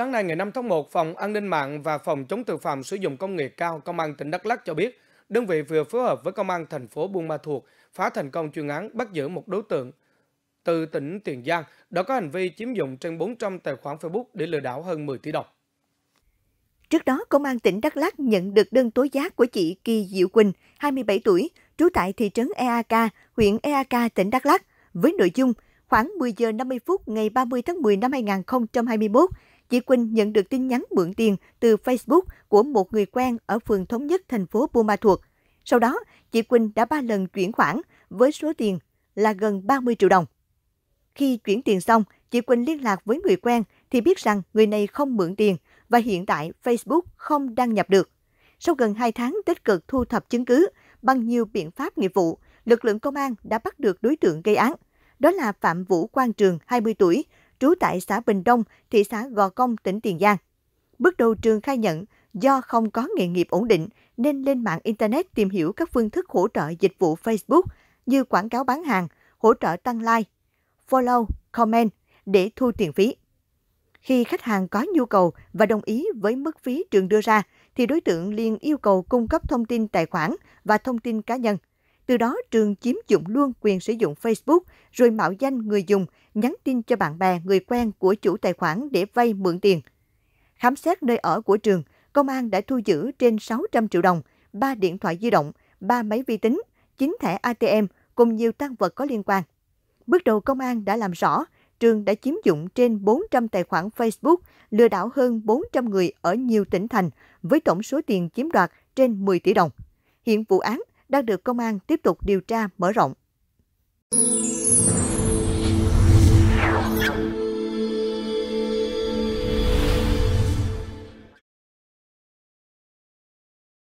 Sáng nay ngày 5 tháng 1, Phòng An ninh mạng và Phòng chống tội phạm sử dụng công nghệ cao Công an tỉnh Đắk Lắk cho biết, đơn vị vừa phối hợp với Công an thành phố Buôn Ma Thuột phá thành công chuyên án bắt giữ một đối tượng từ tỉnh Tiền Giang đã có hành vi chiếm dụng trên 400 tài khoản Facebook để lừa đảo hơn 10 tỷ đồng. Trước đó, Công an tỉnh Đắk Lắk nhận được đơn tố giác của chị Kỳ Diệu Quỳnh, 27 tuổi, trú tại thị trấn EAK, huyện EAK, tỉnh Đắk Lắk, với nội dung khoảng 10 giờ 50 phút ngày 30 tháng 10 năm 2021, chị Quỳnh nhận được tin nhắn mượn tiền từ Facebook của một người quen ở phường Thống Nhất, thành phố Buôn Ma Thuột. Sau đó, chị Quỳnh đã ba lần chuyển khoản với số tiền là gần 30 triệu đồng. Khi chuyển tiền xong, chị Quỳnh liên lạc với người quen thì biết rằng người này không mượn tiền và hiện tại Facebook không đăng nhập được. Sau gần 2 tháng tích cực thu thập chứng cứ, bằng nhiều biện pháp nghiệp vụ, lực lượng công an đã bắt được đối tượng gây án. Đó là Phạm Vũ Quang Trường, 20 tuổi, trú tại xã Bình Đông, thị xã Gò Công, tỉnh Tiền Giang. Bước đầu Trường khai nhận do không có nghề nghiệp ổn định nên lên mạng Internet tìm hiểu các phương thức hỗ trợ dịch vụ Facebook như quảng cáo bán hàng, hỗ trợ tăng like, follow, comment để thu tiền phí. Khi khách hàng có nhu cầu và đồng ý với mức phí trường đưa ra, thì đối tượng liền yêu cầu cung cấp thông tin tài khoản và thông tin cá nhân. Từ đó, trường chiếm dụng luôn quyền sử dụng Facebook, rồi mạo danh người dùng, nhắn tin cho bạn bè, người quen của chủ tài khoản để vay mượn tiền. Khám xét nơi ở của trường, công an đã thu giữ trên 600 triệu đồng, 3 điện thoại di động, 3 máy vi tính, 9 thẻ ATM cùng nhiều tăng vật có liên quan. Bước đầu công an đã làm rõ, Trường đã chiếm dụng trên 400 tài khoản Facebook, lừa đảo hơn 400 người ở nhiều tỉnh thành với tổng số tiền chiếm đoạt trên 10 tỷ đồng. Hiện vụ án đang được công an tiếp tục điều tra mở rộng.